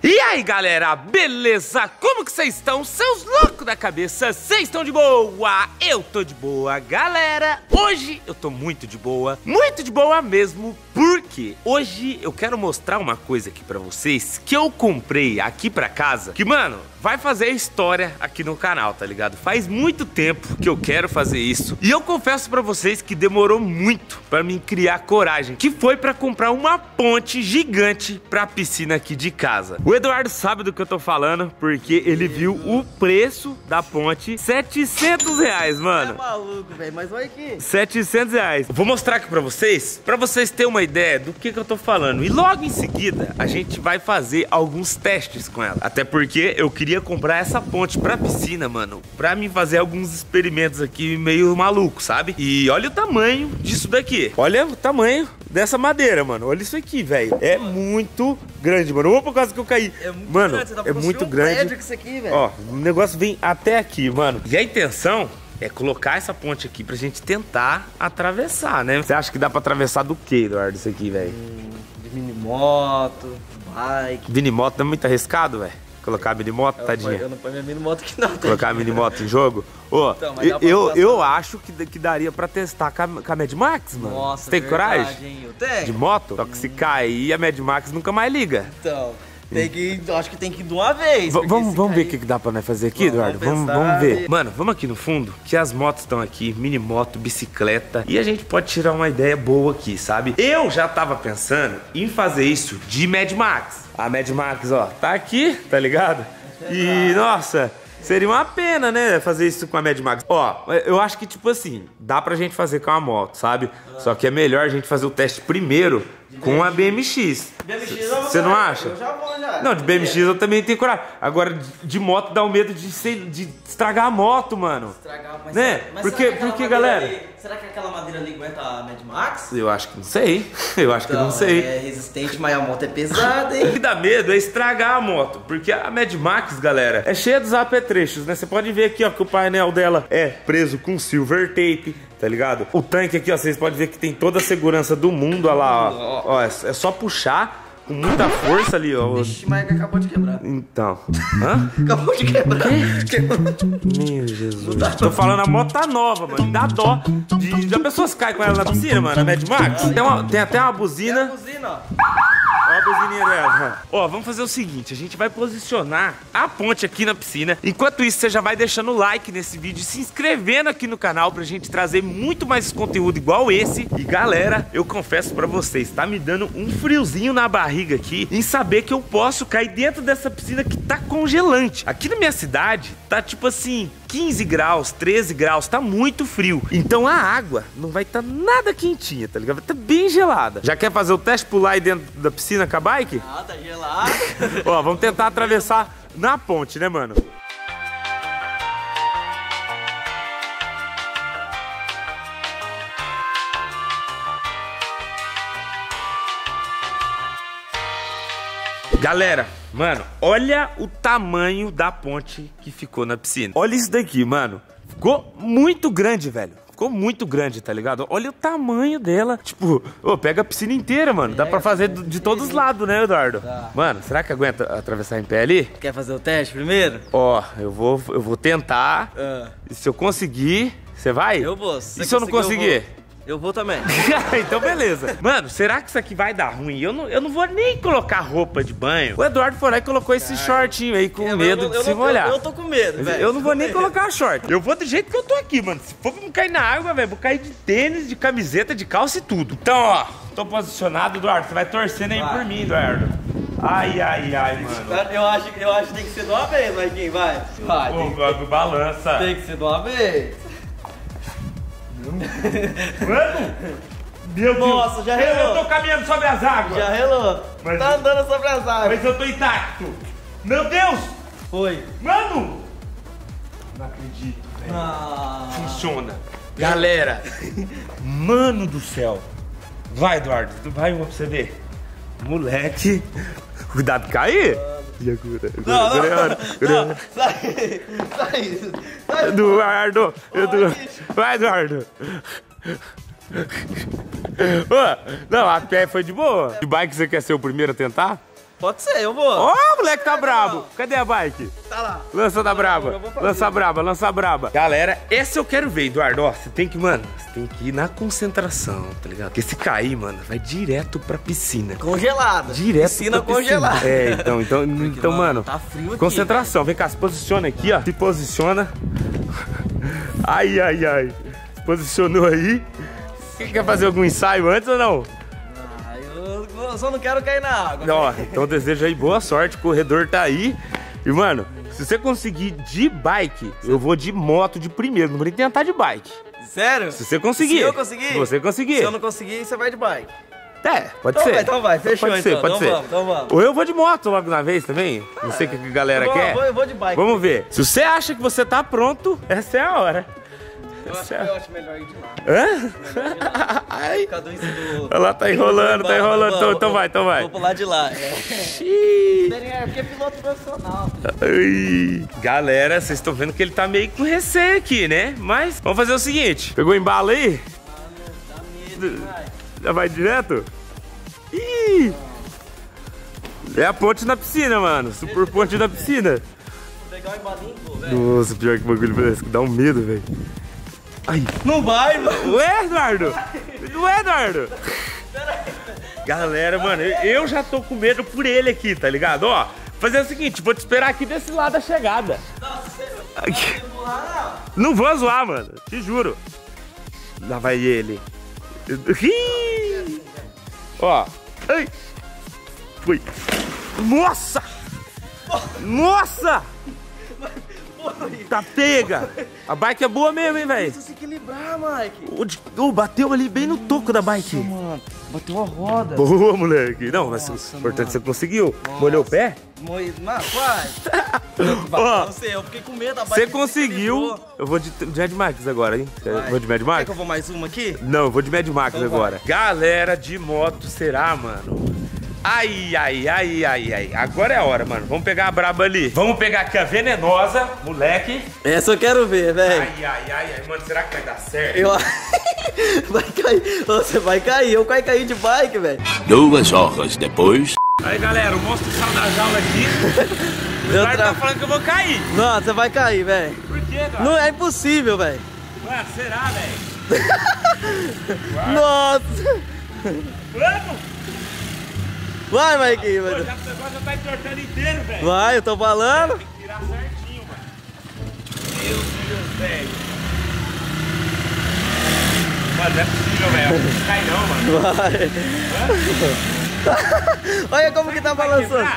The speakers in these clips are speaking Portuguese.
E aí galera, beleza? Como que vocês estão? Seus loucos da cabeça, vocês estão de boa? Eu tô de boa, galera Hoje eu tô muito de boa, muito de boa mesmo Porque hoje eu quero mostrar uma coisa aqui pra vocês Que eu comprei aqui pra casa Que mano, vai fazer história aqui no canal, tá ligado? Faz muito tempo que eu quero fazer isso E eu confesso pra vocês que demorou muito pra mim criar coragem Que foi pra comprar uma ponte gigante pra piscina aqui de casa o Eduardo sabe do que eu tô falando, porque ele viu o preço da ponte, 700 reais, mano. É maluco, velho, mas olha aqui. 700 reais. Vou mostrar aqui pra vocês, pra vocês terem uma ideia do que, que eu tô falando. E logo em seguida, a gente vai fazer alguns testes com ela. Até porque eu queria comprar essa ponte pra piscina, mano, pra mim fazer alguns experimentos aqui meio maluco, sabe? E olha o tamanho disso daqui. Olha o tamanho dessa madeira, mano. Olha isso aqui, velho. É muito grande, mano. Ou por causa que eu caí. É muito mano, grande, você tá é muito um grande. prédio com isso aqui, velho. Ó, o negócio vem até aqui, mano. E a intenção é colocar essa ponte aqui pra gente tentar atravessar, né? Você acha que dá pra atravessar do que, Eduardo, isso aqui, velho? Hum, de mini moto, bike. Mini moto não é muito arriscado, velho? Colocar a mini moto, Eu, tadinha. eu não ponho minha mini moto aqui não, tá? Colocar a mini moto em jogo? Ô, Então, eu, eu acho que, que daria pra testar com a, com a Mad Max, mano. Nossa, Você tem verdade, coragem? Hein? Eu tenho. De moto? Só que se cair, a Mad Max nunca mais liga. Então, tem que, acho que tem que ir de uma vez. V- vamos vamos ver o que, que dá pra nós fazer aqui, Vamos Eduardo? Vamos, pensar vamos ver. Mano, vamos aqui no fundo, que as motos estão aqui, mini moto, bicicleta, e a gente pode tirar uma ideia boa aqui, sabe? Eu já tava pensando em fazer isso de Mad Max. A Mad Max, ó, tá aqui, tá ligado? E, nossa, seria uma pena, né, fazer isso com a Mad Max. Ó, eu acho que, tipo assim, dá pra gente fazer com a moto, sabe? Só que é melhor a gente fazer o teste primeiro com a BMX. BMX Você não acha? Eu já vou já. Não, de BMX eu também tenho coragem. Agora, de, moto dá o medo de, ser- de estragar a moto, mano. Estragar, mas Né? será- mas Porque- será porque, galera- ali- será que aquela madeira ali aguenta a Mad Max? Eu acho que não sei. Eu acho que não Então, sei. É resistente, mas a moto é pesada, O hein? que dá medo é estragar a moto, porque a Mad Max, galera, é cheia dos apetrechos, né? Você pode ver aqui, ó, que o painel dela é preso com silver tape, tá ligado? O tanque aqui, ó, vocês podem ver que tem toda a segurança do mundo, ó lá, ó. Ó, é é só puxar com muita força ali, ó. Vixe, mas acabou de quebrar. Então. Hã? Acabou de quebrar. Quebrou. Meu Jesus. Tô falando, a moto tá nova, mano. Dá dó. De, de a pessoa se cai com ela na piscina, mano, a Mad Max. Tem, uma- tem até uma A buzina. buzina, ó. Ó vamos fazer o seguinte: a gente vai posicionar a ponte aqui na piscina. Enquanto isso, você já vai deixando o like nesse vídeo se inscrevendo aqui no canal pra gente trazer muito mais conteúdo igual esse. E galera, eu confesso pra vocês, tá me dando um friozinho na barriga aqui em saber que eu posso cair dentro dessa piscina que tá congelante. Aqui na minha cidade, tá tipo assim. 15 graus, 13 graus, tá muito frio. Então a água não vai estar nada quentinha, tá ligado? Vai estar bem gelada. Já quer fazer o teste pular aí dentro da piscina com a bike? Ah, tá gelado. Ó, vamos tentar atravessar na ponte, né, mano? Galera, mano, olha o tamanho da ponte que ficou na piscina. Olha isso daqui, mano. Ficou muito grande, velho. Ficou muito grande, tá ligado? Olha o tamanho dela. Tipo, ô, pega a piscina inteira, mano. Dá pra fazer de todos os lados, né, Eduardo? Dá. Mano, será que aguenta atravessar em pé ali? Quer fazer o teste primeiro? Ó, eu vou, eu vou tentar. Ah, E se eu conseguir, você vai? eu vou. E se eu não conseguir? Eu vou, também. então beleza. Mano, será que isso aqui vai dar ruim? Eu não, eu não vou nem colocar roupa de banho. O Eduardo foi lá e colocou esse shortinho aí com Eu- medo eu- de eu se não- molhar. Eu, eu tô com medo, velho. Eu não vou nem colocar short. Eu vou do jeito que eu tô aqui, mano. Se for pra não cair na água, velho, vou cair de tênis, de camiseta, de calça e tudo. Então, ó, tô posicionado, Eduardo. Você vai torcendo aí Vai. por mim, Eduardo. Ai, ai, ai, mano. Eu acho, eu acho que tem que ser de uma vez, Marquinhos, vai. Vai, tem, O bagulho balança. tem que ser de uma vez. Mano! Meu Deus! Nossa, já eu, eu relou. tô caminhando sobre as águas! Já relou. Mas- Tá andando sobre as águas. Mas eu tô intacto! Meu Deus! Foi. Mano! Não acredito, velho. Ah. Funciona. Galera! Mano do céu! Vai, Eduardo, tu vai uma pra você ver. Moleque! Cuidado de cair! E agora? Não, não, hora. não, sai, sai, sai. Eduardo! Edu... Vai, Eduardo! Ô, não, a pé foi de boa. De bike você quer ser o primeiro a tentar? Pode ser, eu vou. Ó, o moleque tá brabo. Cadê a bike? Tá lá. Lança da braba. eu vou fazer. Lança braba, lança braba. Galera, esse eu quero ver, Eduardo. Ó, você tem que, mano, você tem que ir na concentração, tá ligado? Porque se cair, mano, vai direto pra piscina. Congelada. Direto Piscina pra piscina. congelada. É, então, então, então, mano. Tá frio aqui. Concentração, vem cá, se posiciona aqui, ó. Se posiciona. Ai, ai, ai. Se posicionou aí. Você quer fazer algum ensaio antes ou não? Só não quero cair na água. Ó, então desejo aí boa sorte, o corredor tá aí. E, mano, se você conseguir de bike, eu vou de moto de primeiro, não vou nem tentar de bike. Sério? Se você conseguir. Se eu conseguir? Se você conseguir. Se eu não conseguir, você vai de bike. É, pode Então ser. vai, então vai, fechou pode ser, então. Pode Então ser. vamos, então vamos. Ou eu vou de moto logo na vez também. Não sei o que a galera Eu vou- quer. eu vou- eu vou de bike. Vamos ver. Se você acha que você tá pronto, essa é a hora. Eu acho, eu acho melhor ir de lá. Hã? Ai. Cada um do. Ela tá enrolando, tá enrolando. Então, vamos, então vai, então vai. Vou pular de lá. É. Xiii. É porque é piloto profissional. Ai. Galera, vocês estão vendo que ele tá meio com receio aqui, né? Mas vamos fazer o seguinte: pegou o embalo aí? Dá medo demais. Já vai direto? Ih! É a ponte na piscina, mano. Super ponte na piscina. Vou pegar o embalinho, pô, velho. Nossa, pior que bagulho parece que dá um medo, velho. Ai. Não vai, mano. Ué, Eduardo? Ué, Eduardo? Galera, mano, eu- já tô com medo por ele aqui, tá ligado? Ó, fazer o seguinte, vou te esperar aqui desse lado da chegada. Aqui. Não vou zoar, mano, te juro. Lá vai ele. Ih! Ó, ai. Foi. Nossa! Nossa! Tá pega! A bike é boa mesmo, hein, velho? Precisa se equilibrar, Mike. O, de- o bateu ali bem no toco da bike. Mano, bateu a roda. Boa, moleque. Não, mas o importante é você conseguiu. Molhou o pé? Moído. Mas, quase. Ó, Não sei, eu fiquei com medo da bike. você se conseguiu. Eu vou de, de Mad Max agora, hein? Vai. Vou de Mad Quer Max? que eu vou mais uma aqui? Não, eu vou de Mad Max Então vai. agora. Galera de moto, será, mano? Ai, ai, ai, ai, ai. Agora é a hora, mano. Vamos pegar a braba ali. Vamos pegar aqui a venenosa, moleque. Essa eu quero ver, velho. Ai, ai, ai, ai. Mano, será que vai dar certo? Eu... vai cair. Você vai cair. Eu caio cair de bike, velho. Duas horas depois. Aí, galera, o monstro saiu da jaula aqui. O tra- tá falando que eu vou cair. Não, você vai cair, velho. Por quê, Eduardo? Não é impossível, velho. Mano, será, velho? Nossa. Vamos! Vai, Mike. Pô, vai. já, agora já tá entortando inteiro, velho. Vai, eu tô falando. Tem que tirar certinho, mano. Meu Deus, velho. Mano, não é possível, velho. Não cai não, mano. Vai. Olha como que tá balançando.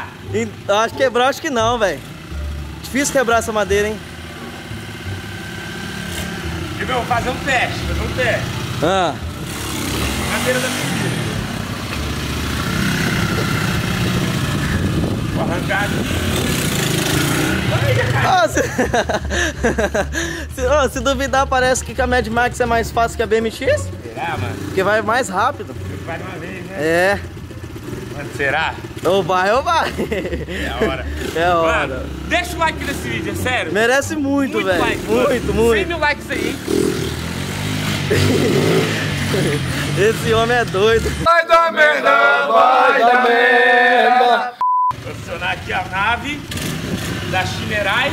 Acho que quebrar, acho que não, velho. Difícil quebrar essa madeira, hein? E, meu, fazer um teste, fazer um teste. Ah. Na beira da piscina. Caiu. Ah, se... se, se duvidar, parece que a Mad Max é mais fácil que a BMX, Será, mano? porque vai mais rápido. Vai de uma vez, né? É. Mano, será? Ou vai ou vai. É a hora. É a hora. Mano, deixa o like nesse vídeo, é sério. Merece muito, Muito velho. like, mano. muito, 100 muito. mil likes aí, hein? Esse homem é doido. Vai dar merda, vai dar merda. Posicionar aqui a nave da Chimerai.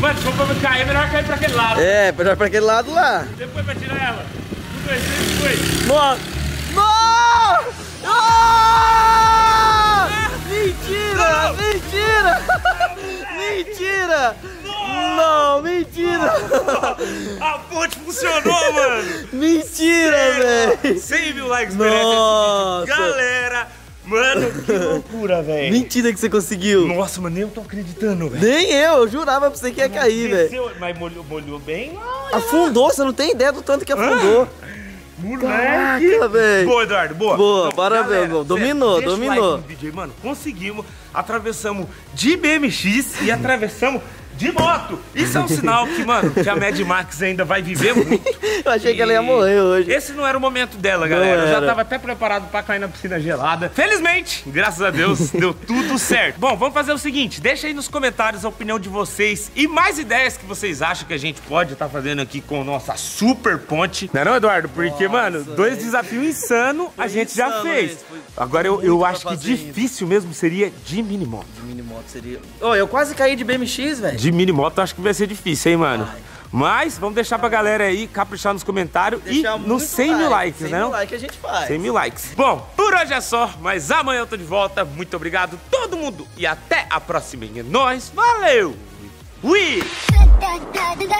Mano, se for pra cair, é melhor cair pra aquele lado. É, melhor pra aquele lado lá. Depois vai tirar ela. Um, dois, três, foi. Nossa! Não! Ah! Mentira! Mentira! Mentira! Não, mentira! A ponte funcionou, mano. Mentira, velho! 100 mil likes merece esse Nossa! vídeo. Galera, mano, que loucura, velho. Mentira que você conseguiu! Nossa, mano, nem eu tô acreditando, velho. Nem eu, eu jurava pra você que ia cair, velho. Mas molhou, molhou bem lá. Afundou, você não tem ideia do tanto que afundou. Moleque. Caraca, velho. Boa, Eduardo, boa. Boa, Não, parabéns, galera. Dominou, dominou. like aí, mano. Conseguimos, atravessamos de BMX e atravessamos De moto! Isso é um sinal que, mano, que a Mad Max ainda vai viver muito. Eu achei que ela ia morrer hoje. Esse não era o momento dela, galera. Eu já tava até preparado pra cair na piscina gelada. Felizmente, graças a Deus, deu tudo certo. Bom, vamos fazer o seguinte: deixa aí nos comentários a opinião de vocês e mais ideias que vocês acham que a gente pode estar fazendo aqui com nossa super ponte. Não é não, Eduardo? Porque, mano, dois desafios insanos a gente já insano fez. esse, foi Agora eu, eu acho que difícil mesmo seria de minimoto. De minimoto seria. Ô, eu quase caí de BMX, velho. De minimoto eu acho que vai ser difícil, hein, mano? Vai. Mas vamos deixar pra galera aí caprichar nos comentários Deixar e nos muito 100 mil likes, 100 né? mil não? likes a gente faz. 100 mil likes. Bom, por hoje é só, mas amanhã eu tô de volta. Muito obrigado, todo mundo. E até a próxima. É nóis. Valeu! Ui! da